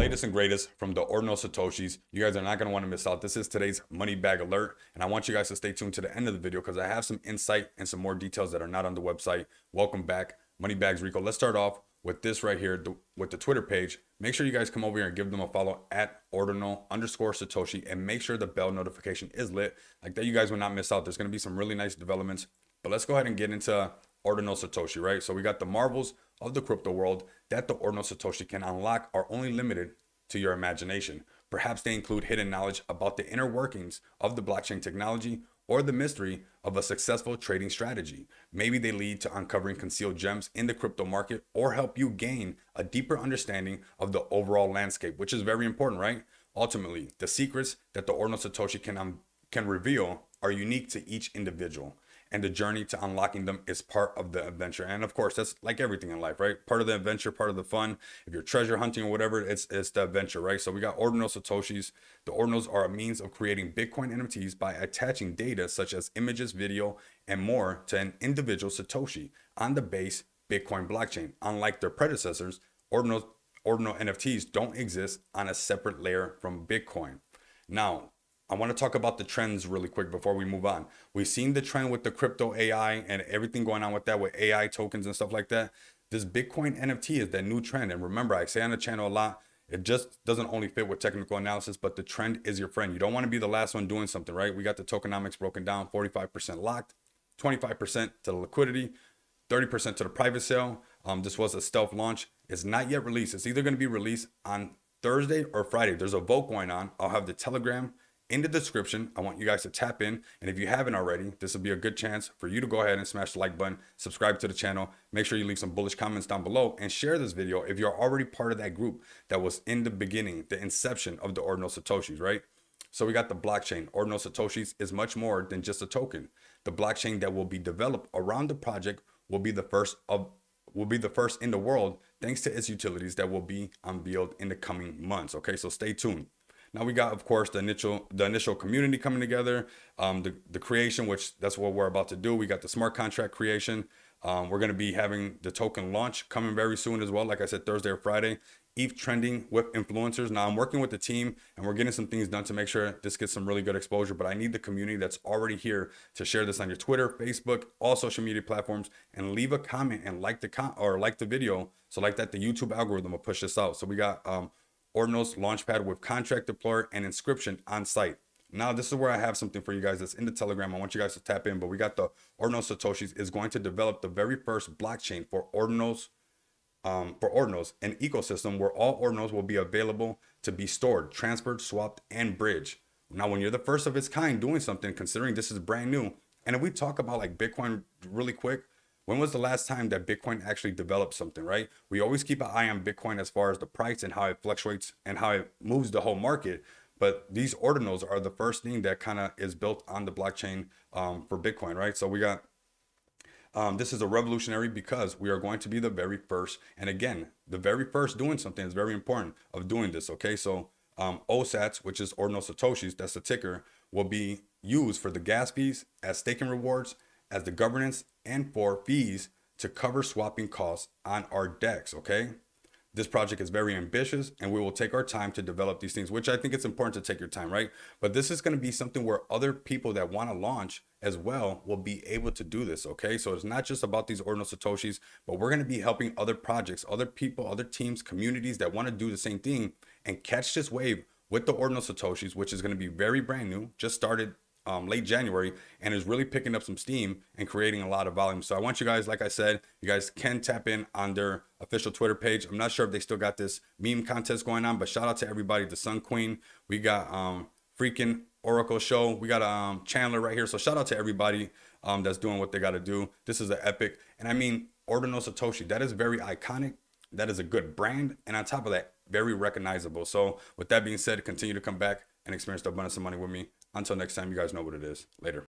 latest and greatest from the Ordinal Satoshis. You guys are not going to want to miss out. This is today's money bag alert. And I want you guys to stay tuned to the end of the video because I have some insight and some more details that are not on the website. Welcome back, Moneybags Rico. Let's start off with this right here the, with the Twitter page. Make sure you guys come over here and give them a follow at ordinal underscore Satoshi and make sure the bell notification is lit. Like that, you guys will not miss out. There's going to be some really nice developments. But let's go ahead and get into Ordinal Satoshi, right? So we got the marvels of the crypto world that the Ordinal Satoshi can unlock are only limited to your imagination. Perhaps they include hidden knowledge about the inner workings of the blockchain technology or the mystery of a successful trading strategy. Maybe they lead to uncovering concealed gems in the crypto market or help you gain a deeper understanding of the overall landscape, which is very important, right? Ultimately, the secrets that the Ordinal Satoshi can, um, can reveal are unique to each individual and the journey to unlocking them is part of the adventure. And of course, that's like everything in life, right? Part of the adventure, part of the fun. If you're treasure hunting or whatever, it's it's the adventure, right? So we got ordinal satoshis. The ordinals are a means of creating Bitcoin NFTs by attaching data such as images, video, and more to an individual satoshi on the base Bitcoin blockchain. Unlike their predecessors, ordinal ordinal NFTs don't exist on a separate layer from Bitcoin. Now, I want to talk about the trends really quick before we move on. We've seen the trend with the crypto AI and everything going on with that, with AI tokens and stuff like that. This Bitcoin NFT is that new trend. And remember, I say on the channel a lot, it just doesn't only fit with technical analysis, but the trend is your friend. You don't want to be the last one doing something, right? We got the tokenomics broken down 45% locked, 25% to the liquidity, 30% to the private sale. Um, this was a stealth launch. It's not yet released. It's either going to be released on Thursday or Friday. There's a vote going on. I'll have the Telegram in the description. I want you guys to tap in. And if you haven't already, this will be a good chance for you to go ahead and smash the like button, subscribe to the channel, make sure you leave some bullish comments down below and share this video if you're already part of that group that was in the beginning, the inception of the Ordinal Satoshis, right? So we got the blockchain. Ordinal Satoshis is much more than just a token. The blockchain that will be developed around the project will be the first of will be the first in the world thanks to its utilities that will be unveiled in the coming months. Okay, so stay tuned. Now we got, of course, the initial the initial community coming together, um, the the creation, which that's what we're about to do. We got the smart contract creation. Um, we're going to be having the token launch coming very soon as well. Like I said, Thursday or Friday. ETH trending with influencers. Now I'm working with the team and we're getting some things done to make sure this gets some really good exposure. But I need the community that's already here to share this on your Twitter, Facebook, all social media platforms, and leave a comment and like the con or like the video. So like that, the YouTube algorithm will push this out. So we got um, Ordinals Launchpad with contract deployer and inscription on site. Now, this is where I have something for you guys that's in the Telegram. I want you guys to tap in, but we got the Ordinals Satoshis is going to develop the very first blockchain for Ordinals, um, for Ordinals, an ecosystem where all Ordinals will be available to be stored, transferred, swapped, and bridged. Now, when you're the first of its kind doing something, considering this is brand new, and if we talk about like Bitcoin really quick, when was the last time that Bitcoin actually developed something, right? We always keep an eye on Bitcoin as far as the price and how it fluctuates and how it moves the whole market. But these ordinals are the first thing that kind of is built on the blockchain um, for Bitcoin, right? So we got um, this is a revolutionary because we are going to be the very first. And again, the very first doing something is very important of doing this. Okay, so um, OSATs, which is ordinal satoshis, that's the ticker, will be used for the gas fees as staking rewards as the governance and for fees to cover swapping costs on our DEX, okay? This project is very ambitious and we will take our time to develop these things, which I think it's important to take your time, right? But this is going to be something where other people that want to launch as well will be able to do this, okay? So it's not just about these ordinal Satoshis, but we're going to be helping other projects, other people, other teams, communities that want to do the same thing and catch this wave with the ordinal Satoshis, which is going to be very brand new, just started um, late January and is really picking up some steam and creating a lot of volume. So I want you guys, like I said, you guys can tap in on their official Twitter page. I'm not sure if they still got this meme contest going on, but shout out to everybody, the Sun Queen. We got um, freaking Oracle Show. We got um, Chandler right here. So shout out to everybody um, that's doing what they got to do. This is an epic. And I mean, Ordinal Satoshi, that is very iconic. That is a good brand. And on top of that, very recognizable. So with that being said, continue to come back and experience the abundance of money with me. Until next time, you guys know what it is. Later.